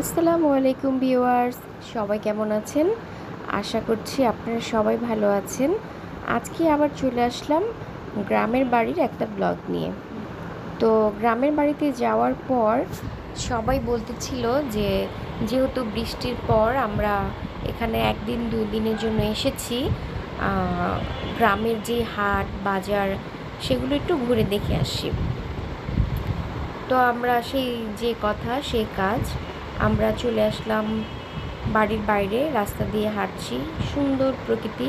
আসসালামু আলাইকুম ভিউয়ার্স, সবাই কেমন আছেন? আশা করছি আপনারা সবাই ভালো আছেন। আজকে আবার চলে আসলাম গ্রামের বাড়ির একটা ব্লগ নিয়ে। তো গ্রামের বাড়িতে যাওয়ার পর সবাই বলতেছিল যে, যেহেতু বৃষ্টির পর আমরা এখানে একদিন, দুই দিনের জন্য এসেছি গ্রামের যে হাট, বাজার, সেগুলো একটু ঘুরে দেখে আসি। তো আমরা সেই যে কথা, সেই কাজ আমরা চলে আসলাম বাড়ির বাইরে, রাস্তা দিয়ে হাঁটছি। সুন্দর প্রকৃতি।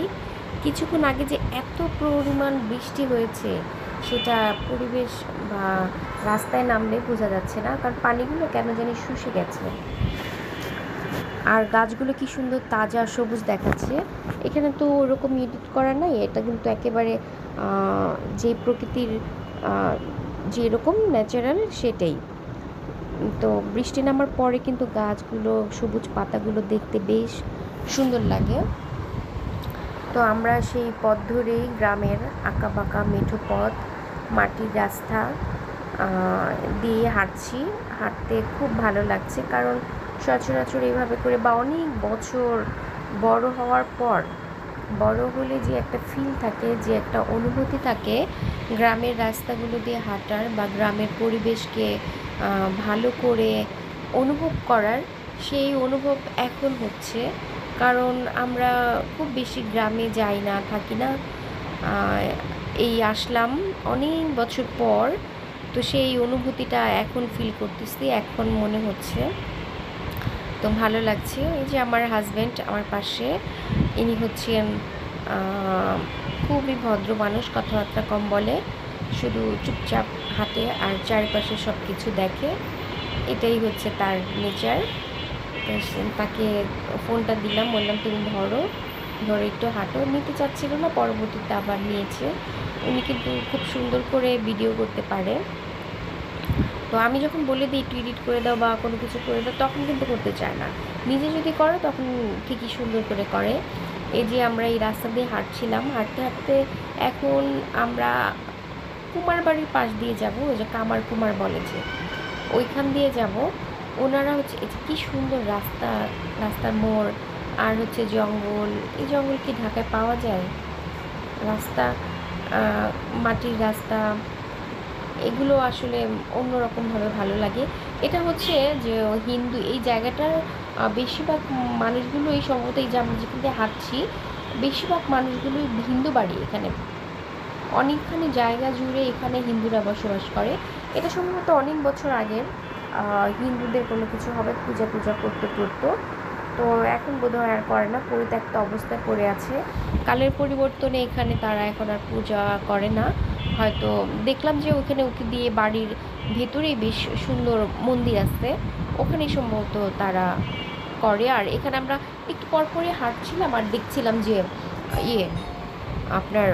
কিছুক্ষণ আগে যে এত পরিমাণ বৃষ্টি হয়েছে, সেটা পরিবেশ বা রাস্তায় নামলে বোঝা যাচ্ছে না, কারণ পানিগুলো কেন জানি শুষে গেছে। আর গাছগুলো কি সুন্দর তাজা সবুজ দেখাচ্ছে। এখানে তো ওরকম এডিট করা নাই, এটা কিন্তু একেবারে যে প্রকৃতির যেরকম ন্যাচারাল সেটাই। তো বৃষ্টি নামার পরে কিন্তু গাছগুলো, সবুজ পাতাগুলো দেখতে বেশ সুন্দর লাগে। তো আমরা সেই পথ ধরেই গ্রামের আঁকা বাঁকা মেঠো পথ, মাটির রাস্তা দিয়ে হাঁটছি। হাঁটতে খুব ভালো লাগছে কারণ সচরাচর এইভাবে করে বা অনেক বছর বড় হওয়ার পর বড় হলে যে একটা ফিল থাকে, যে একটা অনুভূতি থাকে, গ্রামের রাস্তাগুলো দিয়ে হাঁটার বা গ্রামের পরিবেশকে ভালো করে অনুভব করার সেই অনুভব এখন হচ্ছে। কারণ আমরা খুব বেশি গ্রামে যাই না, থাকি না। এই আসলাম অনেক বছর পর, তো সেই অনুভূতিটা এখন ফিল করতেছি, এখন মনে হচ্ছে। তো ভালো লাগছে। এই যে আমার হাজব্যান্ড আমার পাশে ইনি হচ্ছেন খুবই ভদ্র মানুষ, কথাবার্তা কম বলে, শুধু চুপচাপ হাঁটে আর চারপাশে সব কিছু দেখে। এটাই হচ্ছে তার নেচার। তাকে ফোনটা দিলাম, বললাম, তুমি ধরো, ধরে একটু হাঁটো। নিতে চাচ্ছিল না, পরবর্তীতে আবার নিয়েছে। উনি কিন্তু খুব সুন্দর করে ভিডিও করতে পারে। তো আমি যখন বলে দিই একটু এডিট করে দাও বা কোনো কিছু করে দাও, তখন কিন্তু করতে চায় না। নিজে যদি করো, তখন ঠিকই সুন্দর করে করে। এই যে আমরা এই রাস্তা দিয়ে হাঁটছিলাম, হাঁটতে হাঁটতে এখন আমরা কুমার বাড়ির পাশ দিয়ে যাব, ওই যে কামার কুমার বলে যে। ওইখান দিয়ে যাব। ওনারা হচ্ছে, এই কী সুন্দর রাস্তা, রাস্তার মোড় আর হচ্ছে জঙ্গল। এই জঙ্গল কি ঢাকায় পাওয়া যায়? রাস্তা মাটির রাস্তা। এগুলো আসলে অন্যরকমভাবে ভালো লাগে। এটা হচ্ছে যে হিন্দু, এই জায়গাটার বেশিরভাগ মানুষগুলো এই সম্ভবত এই যে আমরা যেখান হাঁটছি, বেশিরভাগ মানুষগুলোই হিন্দু বাড়ি এখানে। অনেকখানি জায়গা জুড়ে এখানে হিন্দুরা বসবাস করে। এটা সম্ভবত অনেক বছর আগের হিন্দুদের কোনো কিছু হবে পূজা পূজা করতে করতো তো এখন বোধহয় আর করে না, পরিত্যক্ত অবস্থায় পড়ে আছে। কালের পরিবর্তনে এখানে তারা এখন আর পূজা করে না। হয়তো দেখলাম যে ওখানে উঠে দিয়ে বাড়ির ভেতরেই বেশ সুন্দর মন্দির আছে। ওখানেই সম্ভবত তারা করে। আর এখানে আমরা একটু পর পরে হাঁটছিলাম আর দেখছিলাম যে ইয়ে আপনার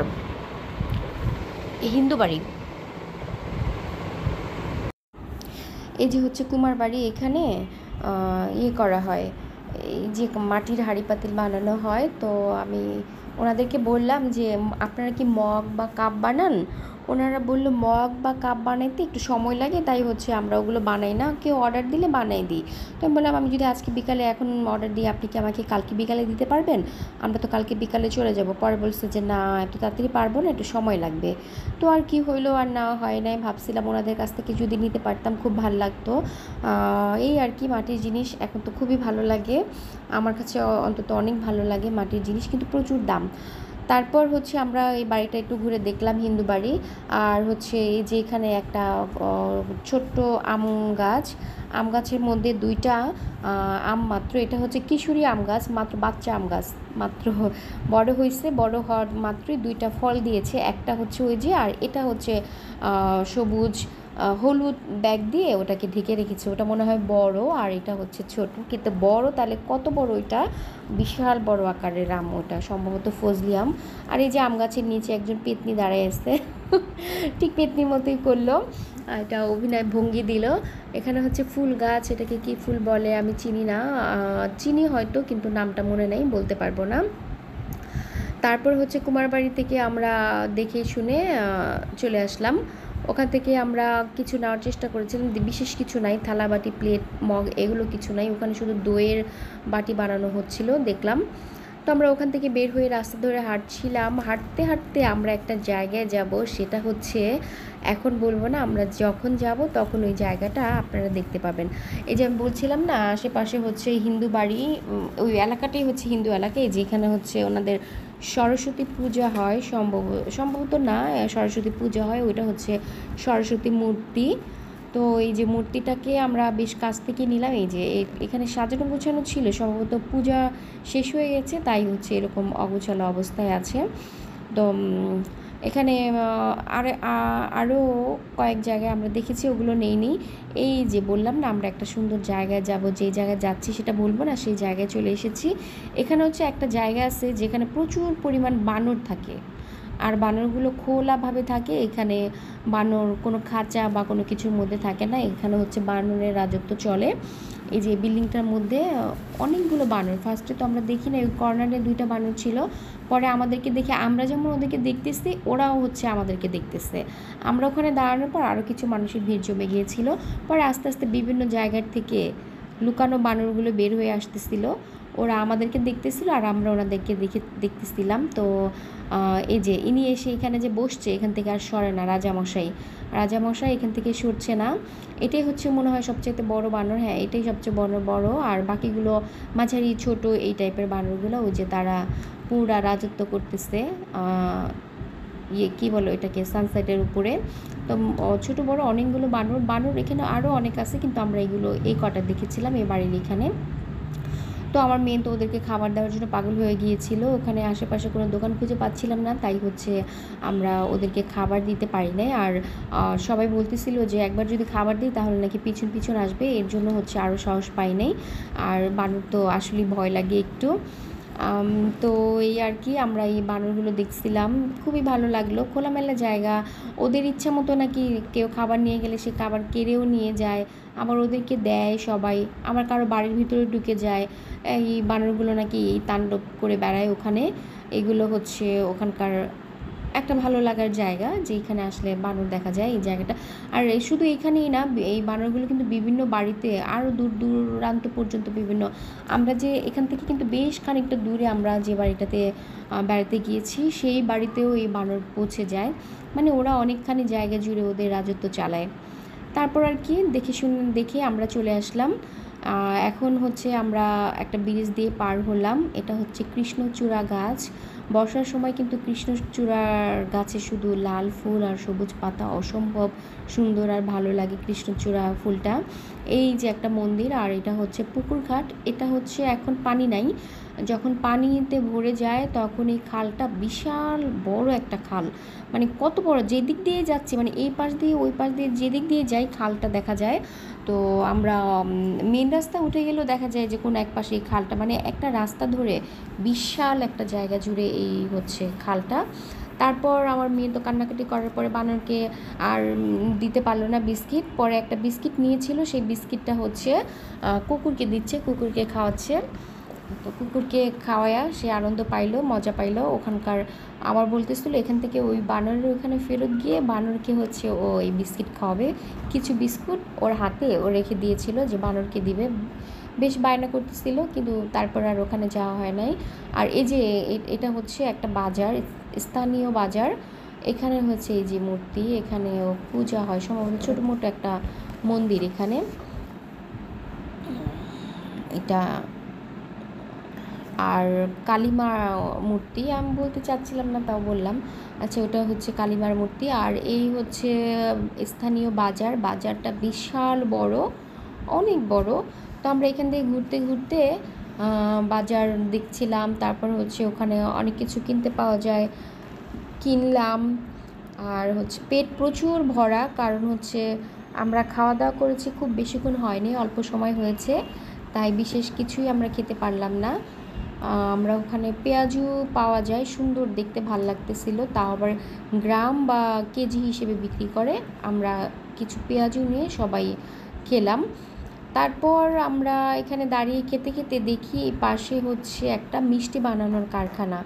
হিন্দু বাড়ি। এই যে হচ্ছে কুমার বাড়ি এখানে ইয়ে করা হয়। এই যে মাটির হাঁড়ি পাতিল বানানো হয়, তো আমি ওনাদেরকে বললাম যে, আপনারা কি মগ বা কাপ বানান? ওনারা বলল, মগ বা কাপ বানাইতে একটু সময় লাগে, তাই হচ্ছে আমরা ওগুলো বানাই না। কেউ অর্ডার দিলে বানাই দিই। তো আমি বললাম, আমি যদি আজকে বিকালে এখন অর্ডার দিই, আপনি কি আমাকে কালকে বিকালে দিতে পারবেন? আমরা তো কালকে বিকালে চলে যাব। পরে বলছে যে, না, এত তাড়াতাড়ি পারব না, একটু সময় লাগবে। তো আর কি হইল আর না হয় নাই, ভাবছিলাম ওনাদের কাছ থেকে যদি নিতে পারতাম, খুব ভালো লাগতো। এই আর কি মাটির জিনিস, এখন তো খুবই ভালো লাগে। আমার কাছে অন্তত অনেক ভালো লাগে মাটির জিনিস, কিন্তু প্রচুর দাম। তারপর হচ্ছে আমরা এই বাড়িটা একটু ঘুরে দেখলাম হিন্দু বাড়ি। আর হচ্ছে এই যে এখানে একটা ছোট্ট আম গাছ। আম গাছের মধ্যে দুইটা আম মাত্র। এটা হচ্ছে কিশোরী আম গাছ, মাত্র বাচ্চা আম গাছ, মাত্র। বড় হয়েছে বড় হওয়ার মাত্রই দুইটা ফল দিয়েছে। একটা হচ্ছে ওই যে, আর এটা হচ্ছে সবুজ হলুদ ব্যাগ দিয়ে ওটাকে ঢেকে রেখেছে। ওটা মনে হয় বড় আর এটা হচ্ছে ছোট। কিন্তু বড় তাহলে কত বড় ওইটা? বিশাল বড় আকারের আম ওটা, সম্ভবত ফজলি আম। আর এই যে আম গাছের নিচে একজন পেতনি দাঁড়ায় আছে, ঠিক পেতনির মতোই করল। এটা অভিনয় ভঙ্গি দিল। এখানে হচ্ছে ফুল গাছ, এটাকে কি ফুল বলে আমি চিনি না। চিনি হয়তো, কিন্তু নামটা মনে নেই, বলতে পারব না। তারপর হচ্ছে কুমারবাড়ি থেকে আমরা দেখে শুনে চলে আসলাম। ওখান থেকে আমরা কিছু নেওয়ার চেষ্টা করেছিলাম। বিশেষ কিছু নাই থালা বাটি প্লেট, মগ, এগুলো কিছু নাই। ওখানে শুধু দইয়ের বাটি বানানো হচ্ছিল, দেখলাম। তো আমরা ওখান থেকে বের হয়ে রাস্তা ধরে হাঁটছিলাম। হাঁটতে হাঁটতে আমরা একটা জায়গায় যাব, সেটা হচ্ছে, এখন বলব না, আমরা যখন যাব তখন ওই জায়গাটা আপনারা দেখতে পাবেন। এই যে আমি বলছিলাম না, আশেপাশে হচ্ছে হিন্দু বাড়ি ওই এলাকাটাই হচ্ছে হিন্দু এলাকায় যেখানে হচ্ছে ওনাদের সরস্বতী পূজা হয় সম্ভব, সম্ভবত না, সরস্বতী পূজা হয়, ওইটা হচ্ছে সরস্বতী মূর্তি। তো এই যে মূর্তিটাকে আমরা বেশ কাছ থেকে নিলাম, এই যে এখানে সাজানো গোছানো ছিল, সম্ভবত পূজা শেষ হয়ে গেছে, তাই হচ্ছে এরকম অগোছালো অবস্থায় আছে। তো এখানে আর আরও কয়েক জায়গায় আমরা দেখেছি, ওগুলো নেই নি এই যে বললাম না, আমরা একটা সুন্দর জায়গায় যাব, যে জায়গায় যাচ্ছি সেটা বলব না, সেই জায়গায় চলে এসেছি। এখানে হচ্ছে একটা জায়গা আছে, যেখানে প্রচুর পরিমাণ বানর থাকে। আর বানরগুলো খোলাভাবে থাকে, এখানে বানর কোনো খাঁচা বা কোনো কিছুর মধ্যে থাকে না, এখানে হচ্ছে বানরের রাজত্ব চলে। এই যে বিল্ডিংটার মধ্যে অনেকগুলো বানর। ফার্স্টে তো আমরা দেখি না ওই কর্নারে দুইটা বানর ছিল। পরে আমাদেরকে দেখে, আমরা যেমন ওদেরকে দেখতেছি, ওরাও হচ্ছে আমাদেরকে দেখতেছে। আমরা ওখানে দাঁড়ানোর পর আরও কিছু মানুষের ভিড় জমে গিয়েছিল। পরে আস্তে আস্তে বিভিন্ন জায়গার থেকে লুকানো বানরগুলো বের হয়ে আসতেছিল। ওরা আমাদেরকে দেখতেছিল আর আমরা ওনাদেরকে দেখে, দেখতেছিলাম। তো এই যে, ইনি এসে এখানে যে বসছে, এখান থেকে আর সরে না, রাজামশাই। রাজামশাই এখান থেকে সরছে না। এটাই হচ্ছে মনে হয় সবচেয়ে বড় বানর। হ্যাঁ এটাই সবচেয়ে বড় বড়। আর বাকিগুলো মাঝারি, ছোট এই টাইপের বানরগুলো, ওই যে তারা পুরা রাজত্ব করতেছে ইয়ে কী বলো এটাকে সানসেটের উপরে। তো ছোট, বড় অনেকগুলো বানর। বানর এখানে আরও অনেক আছে, কিন্তু আমরা এগুলো এই কটা দেখেছিলাম এই বাড়ির এখানে। তো আমার মেয়ে তো ওদেরকে খাবার দেওয়ার জন্য পাগল হয়ে গিয়েছিল। ওখানে আশেপাশে কোনো দোকান খুঁজে পাচ্ছিলাম না, তাই হচ্ছে আমরা ওদেরকে খাবার দিতে পারি নাই। আর সবাই বলতেছিল যে একবার যদি খাবার দিই তাহলে নাকি পিছন পিছন আসবে, এর জন্য হচ্ছে আরও সাহস পাই নাই। আর বানর তো আসলেই ভয় লাগে একটু। তো এই আর কি আমরা এই বানরগুলো দেখছিলাম। খুবই ভালো লাগল। খোলামেলা জায়গা। ওদের ইচ্ছা মতো নাকি কেউ খাবার নিয়ে গেলে সে খাবার কেড়েও নিয়ে যায়। আবার ওদেরকে দেয় সবাই। আবার কারও বাড়ির ভিতরে ঢুকে যায়। এই বানরগুলো নাকি এই তাণ্ডব করে বেড়ায় ওখানে। এগুলো হচ্ছে ওখানকার একটা ভালো লাগার জায়গা যেখানে আসলে বানর দেখা যায় এই জায়গাটা। আর শুধু এখানেই না, এই বানরগুলো কিন্তু বিভিন্ন বাড়িতে আরও দূর দূরান্ত পর্যন্ত বিভিন্ন, আমরা যে এখান থেকে কিন্তু বেশ খানিকটা দূরে আমরা যে বাড়িটাতে বেড়াতে গিয়েছি, সেই বাড়িতেও এই বানর পৌঁছে যায়। মানে ওরা অনেকখানি জায়গা জুড়ে ওদের রাজত্ব চালায়। তারপর আর কি, দেখে শুনে, দেখে আমরা চলে আসলাম এখন হচ্ছে আমরা একটা ব্রিজ দিয়ে পার হলাম। এটা হচ্ছে কৃষ্ণচূড়া গাছ। বর্ষার সময় কিন্তু কৃষ্ণচূড়ার গাছে শুধু লাল ফুল আর সবুজ পাতা অসম্ভব সুন্দর আর ভালো লাগে কৃষ্ণচূড়া ফুলটা। এই যে একটা মন্দির আর এটা হচ্ছে পুকুরঘাট। এটা হচ্ছে এখন পানি নাই। যখন পানিতে ভরে যায় তখন এই খালটা বিশাল বড় একটা খাল। মানে কত বড়, যেদিক দিয়ে যাচ্ছে মানে এই পাশ দিয়ে, ওই পাশ দিয়ে যেদিক দিয়ে যাই খালটা দেখা যায়। তো আমরা মেন রাস্তা উঠে গেলেও দেখা যায় যে কোনো এক পাশে এই খালটা মানে একটা রাস্তা ধরে বিশাল একটা জায়গা জুড়ে এই হচ্ছে খালটা। তারপর আমার মেয়ে তো কান্নাকাটি করার পরে বানরকে আর দিতে পারল না বিস্কিট। পরে একটা বিস্কিট নিয়েছিল, সেই বিস্কিটটা হচ্ছে কুকুরকে দিচ্ছে, কুকুরকে খাওয়াচ্ছে। তো কুকুরকে খাওয়ায়া সে আনন্দ পাইলো, মজা পাইলো। ওখানকার আবার বলতেছিল, এখান থেকে ওই বানরের ওখানে ফেরত গিয়ে বানরকে হচ্ছে ও এই বিস্কিট খাওয়াবে। কিছু বিস্কুট ওর হাতে ও রেখে দিয়েছিল যে বানরকে দিবে। বেশ বায়না করতেছিল, কিন্তু তারপর আর ওখানে যাওয়া হয় নাই। আর এই যে এটা হচ্ছে একটা বাজার, স্থানীয় বাজার। এখানে হচ্ছে এই যে মূর্তি, এখানে পূজা হয়, সম্ভবত ছোটো মোটো একটা মন্দির এখানে। এটা আর কালিমা মূর্তি, আমি বলতে চাচ্ছিলাম না, তাও বললাম। আচ্ছা ওটা হচ্ছে কালিমার মূর্তি। আর এই হচ্ছে স্থানীয় বাজার। বাজারটা বিশাল বড়, অনেক বড়। তো আমরা এখান থেকে ঘুরতে ঘুরতে বাজার দেখছিলাম। তারপর হচ্ছে ওখানে অনেক কিছু কিনতে পাওয়া যায়। কিনলাম। আর হচ্ছে পেট প্রচুর ভরা, কারণ হচ্ছে আমরা খাওয়া দাওয়া করেছি, খুব বেশিক্ষণ হয়নি, অল্প সময় হয়েছে। তাই বিশেষ কিছুই আমরা খেতে পারলাম না। আমরা ওখানে পেঁয়াজু পাওয়া যায়, সুন্দর দেখতে ভালো লাগতেছিল। তাও আবার গ্রাম বা কেজি হিসেবে বিক্রি করে আমরা কিছু পেঁয়াজু নিয়ে সবাই খেলাম। তারপর আমরা এখানে দাঁড়িয়ে খেতে খেতে দেখি পাশে হচ্ছে একটা মিষ্টি বানানোর কারখানা।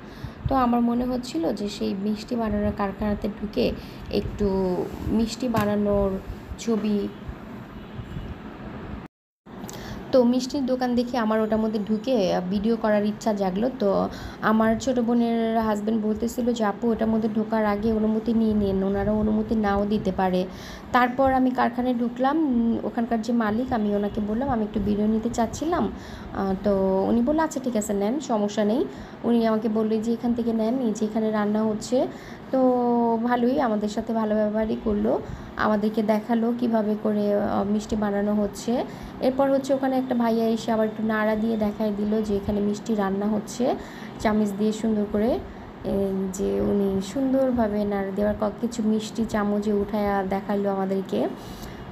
তো আমার মনে হচ্ছিল যে সেই মিষ্টি বানানোর কারখানাতে ঢুকে একটু মিষ্টি বানানোর ছবি তো মিষ্টির দোকান দেখে আমার ওটার মধ্যে ঢুকে ভিডিও করার ইচ্ছা জাগলো। তো আমার ছোটো বোনের হাজব্যান্ড বলতেছিল যে, আপু, ওটার মধ্যে ঢোকার আগে অনুমতি নিয়ে নিন ওনারা অনুমতি নাও দিতে পারে। তারপর আমি কারখানায় ঢুকলাম ওখানকার যে মালিক, আমি ওনাকে বললাম, আমি একটু ভিডিও নিতে চাচ্ছিলাম। তো উনি বলল আচ্ছা ঠিক আছে, নেন, সমস্যা নেই। উনি আমাকে বলল যে এখান থেকে নেন, এই যে এখানে রান্না হচ্ছে তো ভালোই আমাদের সাথে ভালো ব্যবহারই করল। আমাদেরকে দেখাল কীভাবে করে মিষ্টি বানানো হচ্ছে। এরপর হচ্ছে ওখানে একটা ভাইয়া এসে আবার একটু নাড়া দিয়ে দেখাই দিল যে এখানে মিষ্টি রান্না হচ্ছে। চামিচ দিয়ে সুন্দর করে যে উনি সুন্দরভাবে নাড়া দেওয়ার কিছু মিষ্টি চামচে উঠায়া দেখাল আমাদেরকে।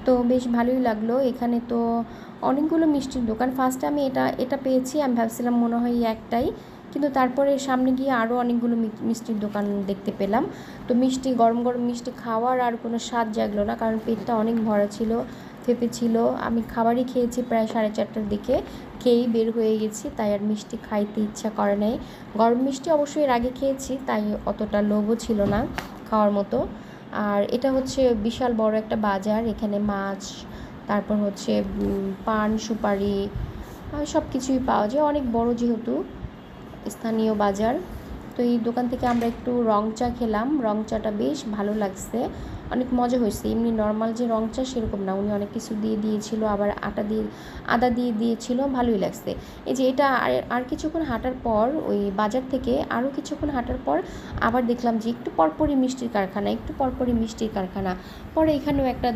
তো বেশ ভালোই লাগল। এখানে তো অনেকগুলো মিষ্টির দোকান। ফার্স্টে আমি এটা এটা পেয়েছি। আমি ভাবছিলাম মনে হয় একটাই। কিন্তু তারপরে সামনে গিয়ে আরও অনেকগুলো মিষ্টির দোকান দেখতে পেলাম। তো মিষ্টি, গরম গরম মিষ্টি খাওয়ার আর কোনো স্বাদ জাগলো না, কারণ পেটটা অনেক ভরা ছিল ফেপে ছিল। আমি খাবারই খেয়েছি প্রায় সাড়ে চারটার দিকে, খেয়েই বের হয়ে গেছি, তাই আর মিষ্টি খাইতে ইচ্ছা করে নাই। গরম মিষ্টি অবশ্যই এর আগে খেয়েছি, তাই অতটা লোভও ছিল না খাওয়ার মতো। আর এটা হচ্ছে বিশাল বড় একটা বাজার, এখানে মাছ, তারপর হচ্ছে পান, সুপারি সব কিছুই পাওয়া যায়। অনেক বড় যেহেতু স্থানীয় বাজার। তো এই দোকান থেকে আমরা একটু রং চা খেলাম। রং চাটা বেশ ভালো লাগছে। অনেক মজা হয়েছে। এমনি নর্মাল যে রং চা সেরকম না। উনি অনেক কিছু দিয়ে দিয়েছিল, আবার আটা দিয়ে, আদা দিয়ে দিয়েছিল। ভালোই লাগছে। এই যে এটা আর কিছুক্ষণ হাঁটার পর ওই বাজার থেকে আরও কিছুক্ষণ হাঁটার পর আবার দেখলাম যে একটু পরপরই মিষ্টির কারখানা, একটু পরপরই মিষ্টির কারখানা। পরে এখানেও একটা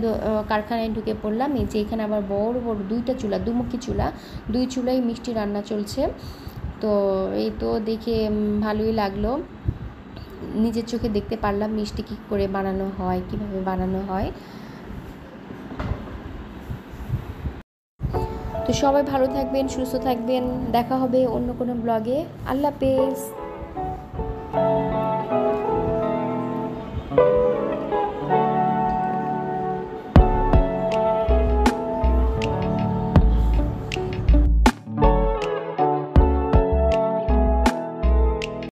কারখানায় ঢুকে পড়লাম। এই যে এখানে আবার বড় বড় দুইটা চুলা, দুমুখী চুলা। দুই চুলাই মিষ্টি রান্না চলছে। তো এই তো দেখে ভালোই লাগল। নিজের চোখে দেখতে পারলাম মিষ্টি কী করে বানানো হয়, কীভাবে বানানো হয়। তো সবাই ভালো থাকবেন, সুস্থ থাকবেন। দেখা হবে অন্য কোনো ব্লগে আল্লাহ হাফেজ।